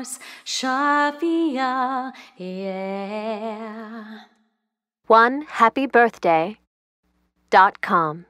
Mafia, yeah. One happy birthday dot com.